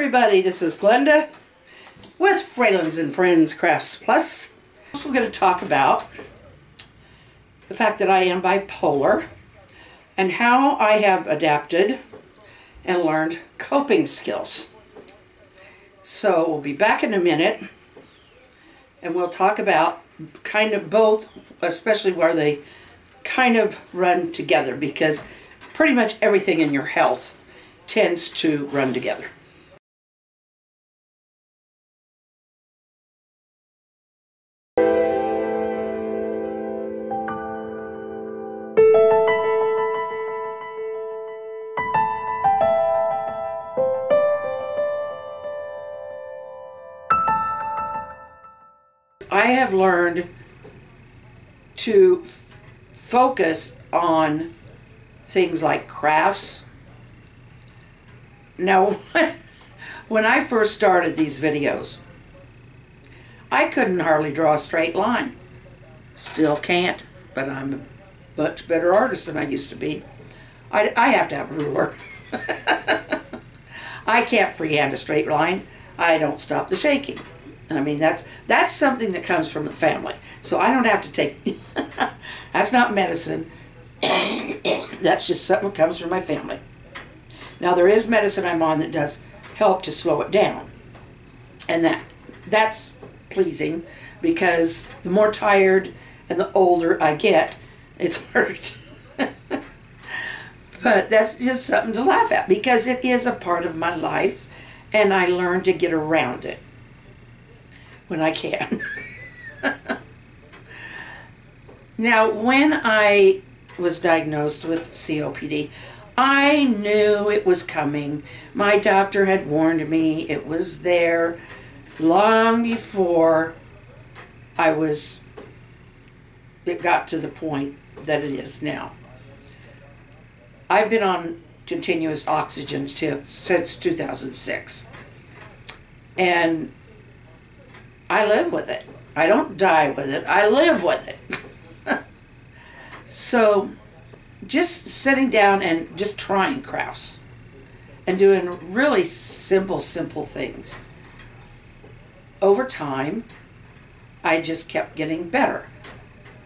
everybody, this is Glenda with Fralins and Friends Crafts Plus. So we're going to talk about the fact that I am bipolar and how I have adapted and learned coping skills. So we'll be back in a minute and we'll talk about kind of both, especially where they kind of run together because pretty much everything in your health tends to run together. I have learned to focus on things like crafts. Now, when I first started these videos, I couldn't hardly draw a straight line. Still can't, but I'm a much better artist than I used to be. I, I have to have a ruler. I can't freehand a straight line. I don't stop the shaking. I mean, that's that's something that comes from the family. So I don't have to take. that's not medicine. that's just something that comes from my family. Now there is medicine I'm on that does help to slow it down, and that that's pleasing because the more tired and the older I get, it's hurt. but that's just something to laugh at because it is a part of my life, and I learn to get around it when I can. now, when I was diagnosed with COPD, I knew it was coming. My doctor had warned me it was there long before I was, it got to the point that it is now. I've been on continuous oxygen since 2006. And I live with it. I don't die with it. I live with it. so, just sitting down and just trying crafts and doing really simple, simple things. Over time, I just kept getting better.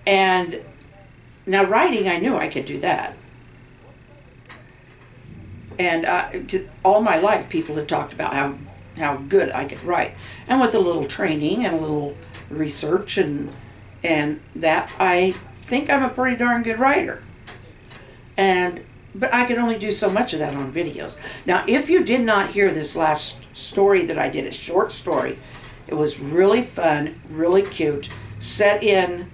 And now, writing, I knew I could do that. And uh, all my life, people had talked about how how good I could write. And with a little training and a little research and and that I think I'm a pretty darn good writer. And but I can only do so much of that on videos. Now, if you did not hear this last story that I did, a short story, it was really fun, really cute, set in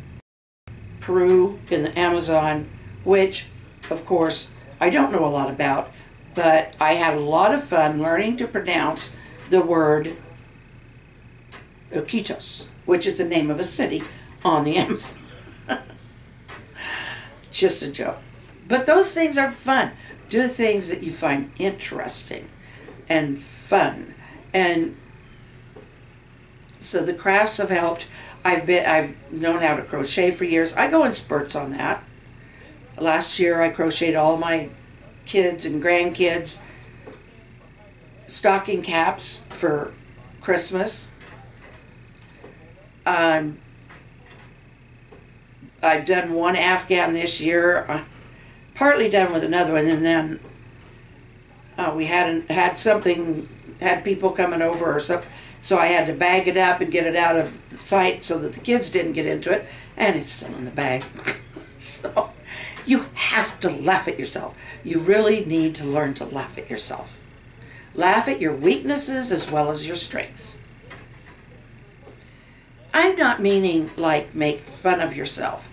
Peru in the Amazon, which, of course, I don't know a lot about, but I had a lot of fun learning to pronounce the word Iquitos, which is the name of a city on the Amazon. Just a joke. But those things are fun. Do things that you find interesting and fun. And so the crafts have helped. I've been I've known how to crochet for years. I go in spurts on that. Last year I crocheted all my kids and grandkids stocking caps for Christmas. Um, I've done one Afghan this year, uh, partly done with another one, and then uh, we hadn't had something, had people coming over or something, so I had to bag it up and get it out of sight so that the kids didn't get into it, and it's still in the bag. so you have to laugh at yourself. You really need to learn to laugh at yourself. Laugh at your weaknesses as well as your strengths. I'm not meaning like make fun of yourself,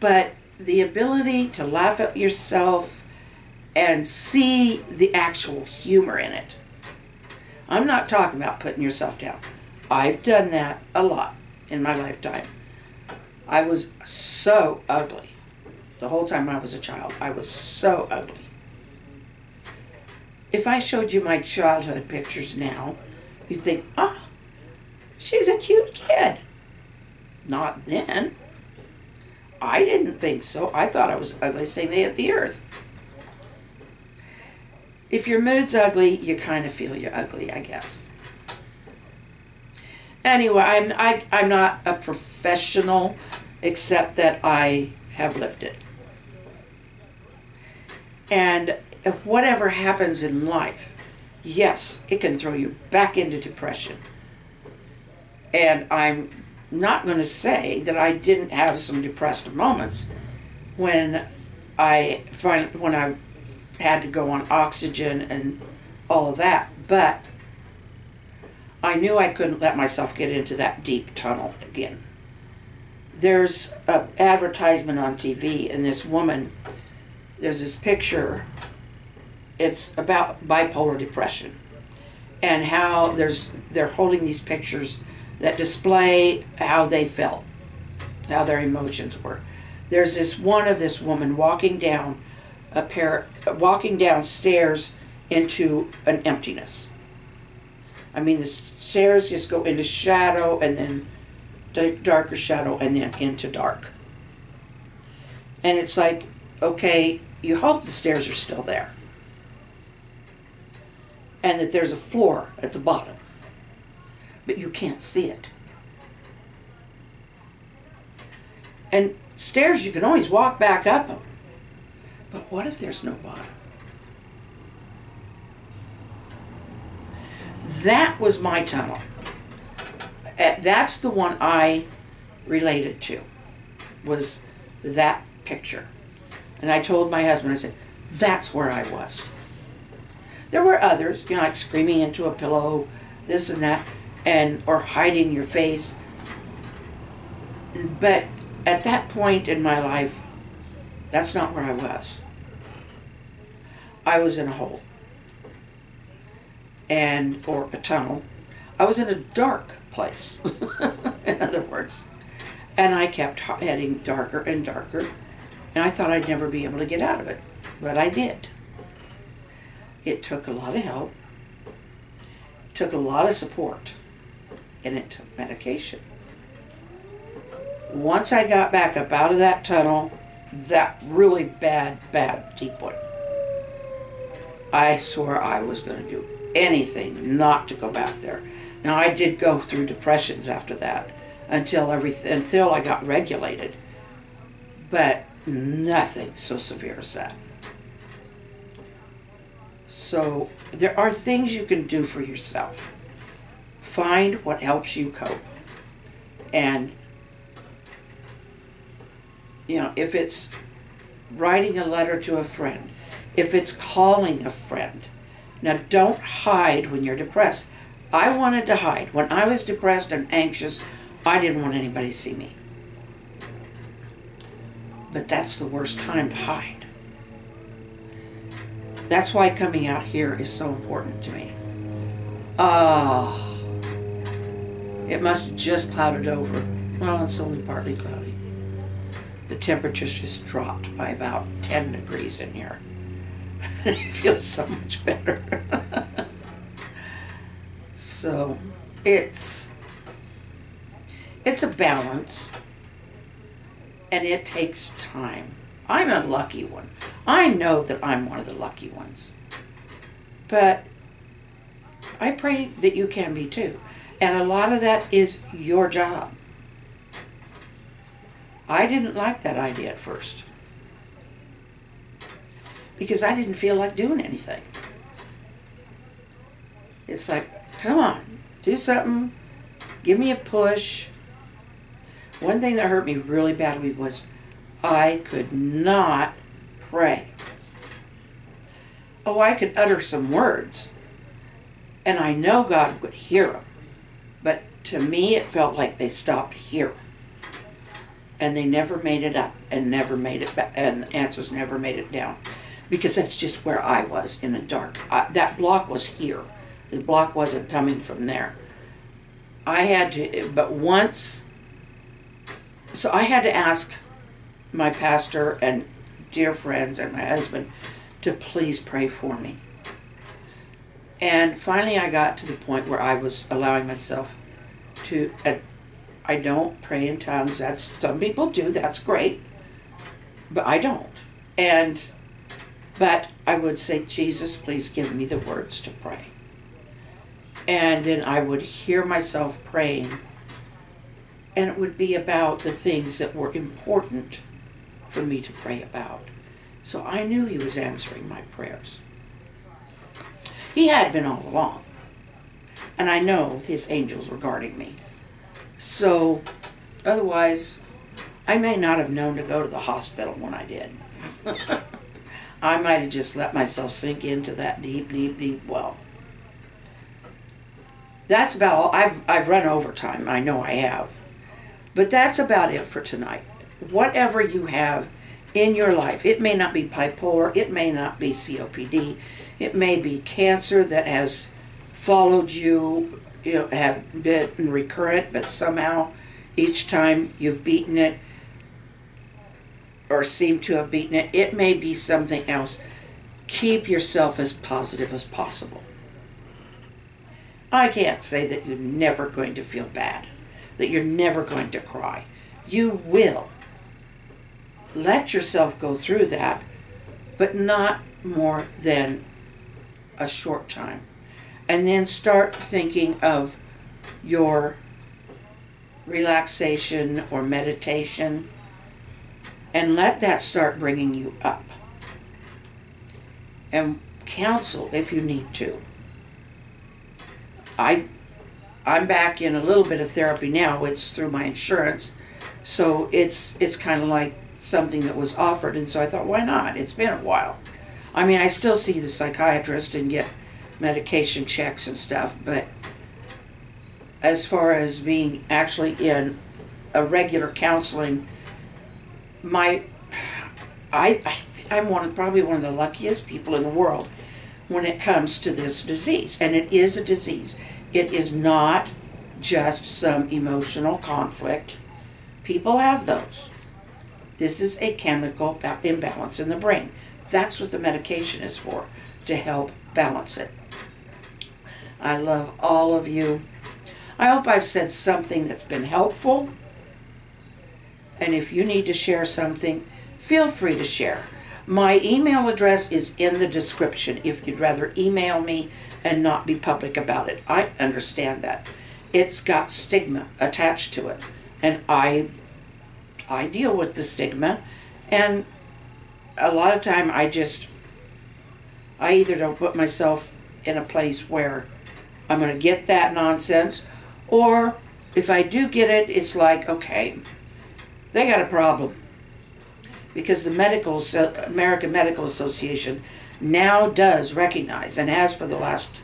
but the ability to laugh at yourself and see the actual humor in it. I'm not talking about putting yourself down. I've done that a lot in my lifetime. I was so ugly. The whole time I was a child, I was so ugly. If I showed you my childhood pictures now, you'd think, oh, she's a cute kid. Not then. I didn't think so. I thought I was ugliest thing they hit the earth. if your mood's ugly, you kind of feel you're ugly, I guess. Anyway, I'm I, I'm not a professional, except that I have lived it. And if whatever happens in life, yes, it can throw you back into depression. And I'm not going to say that I didn't have some depressed moments when I find when I had to go on oxygen and all of that, but I knew I couldn't let myself get into that deep tunnel again. There's an advertisement on TV, and this woman, there's this picture. It's about bipolar depression, and how there's they're holding these pictures that display how they felt, how their emotions were. There's this one of this woman walking down a pair, walking downstairs into an emptiness. I mean, the stairs just go into shadow and then darker shadow and then into dark. And it's like, okay, you hope the stairs are still there. And that there's a floor at the bottom but you can't see it. And stairs, you can always walk back up them. But what if there's no bottom? That was my tunnel. Uh, that's the one I related to, was that picture. And I told my husband, I said, that's where I was. There were others, you know, like screaming into a pillow, this and that and or hiding your face. But at that point in my life, that's not where I was. I was in a hole and or a tunnel. I was in a dark place, in other words. And I kept heading darker and darker, and I thought I'd never be able to get out of it, but I did. It took a lot of help, took a lot of support and it took medication. Once I got back up out of that tunnel, that really bad, bad deep one, I swore I was going to do anything not to go back there. Now I did go through depressions after that until everything until I got regulated, but nothing so severe as that. So there are things you can do for yourself find what helps you cope. And, you know, if it's writing a letter to a friend, if it's calling a friend, now don't hide when you're depressed. I wanted to hide. When I was depressed and anxious, I didn't want anybody to see me. But that's the worst time to hide. That's why coming out here is so important to me. Ah. Uh, it must have just clouded over. Well, it's only partly cloudy. The temperature's just dropped by about 10 degrees in here. it feels so much better. so, it's it's a balance and it takes time. I'm a lucky one. I know that I'm one of the lucky ones. But I pray that you can be too. And a lot of that is your job. I didn't like that idea at first because I didn't feel like doing anything. It's like, come on, do something, give me a push. One thing that hurt me really badly was I could not pray. Oh, I could utter some words, and I know God would hear them. But to me, it felt like they stopped here. And they never made it up and never made it back, and the answers never made it down. Because that's just where I was in the dark. I, that block was here. The block wasn't coming from there. I had to, but once, so I had to ask my pastor and dear friends and my husband to please pray for me. And finally, I got to the point where I was allowing myself to. Uh, I don't pray in tongues. That's some people do. That's great, but I don't. And but I would say, Jesus, please give me the words to pray. And then I would hear myself praying, and it would be about the things that were important for me to pray about. So I knew He was answering my prayers. He had been all along. And I know His angels were guarding me. So, otherwise, I may not have known to go to the hospital when I did. I might have just let myself sink into that deep, deep, deep well. That's about all. I've, I've run overtime. I know I have. But that's about it for tonight. Whatever you have in your life, it may not be bipolar, it may not be COPD, it may be cancer that has followed you, you know, have been recurrent, but somehow each time you've beaten it or seem to have beaten it, it may be something else. Keep yourself as positive as possible. I can't say that you're never going to feel bad, that you're never going to cry. You will. Let yourself go through that, but not more than a short time. And then start thinking of your relaxation or meditation and let that start bringing you up. And counsel if you need to. I I'm back in a little bit of therapy now. It's through my insurance, so it's it's kind of like something that was offered, and so I thought, why not? It's been a while. I mean, I still see the psychiatrist and get medication checks and stuff, but as far as being actually in a regular counseling, my I, I I'm one of, probably one of the luckiest people in the world when it comes to this disease, and it is a disease. It is not just some emotional conflict. People have those. This is a chemical imbalance in the brain. That's what the medication is for, to help balance it. I love all of you. I hope I've said something that's been helpful. And if you need to share something, feel free to share. My email address is in the description if you'd rather email me and not be public about it. I understand that. It's got stigma attached to it. And I I deal with the stigma and a lot of time I just I either don't put myself in a place where I'm going to get that nonsense or if I do get it it's like okay they got a problem because the medical American Medical Association now does recognize and has for the last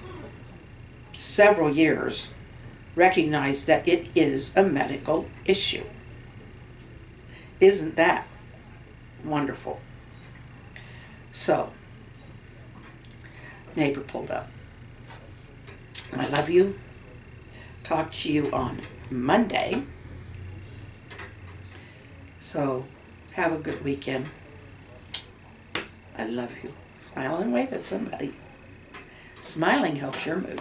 several years recognized that it is a medical issue. Isn't that wonderful? So, neighbor pulled up. I love you. Talk to you on Monday. So, have a good weekend. I love you. Smile and wave at somebody. Smiling helps your mood.